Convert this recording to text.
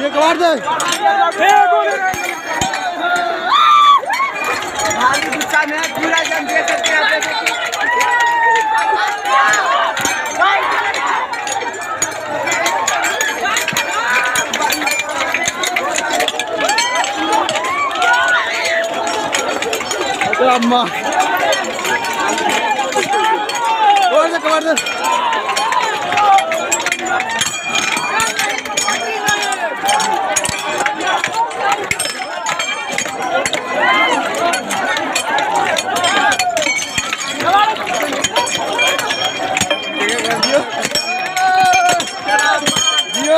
ये कबाड़ दे। भारी गुस्सा में पूरा जम दे सकते हैं अम्मा। कबाड़ दे कबाड़ दे।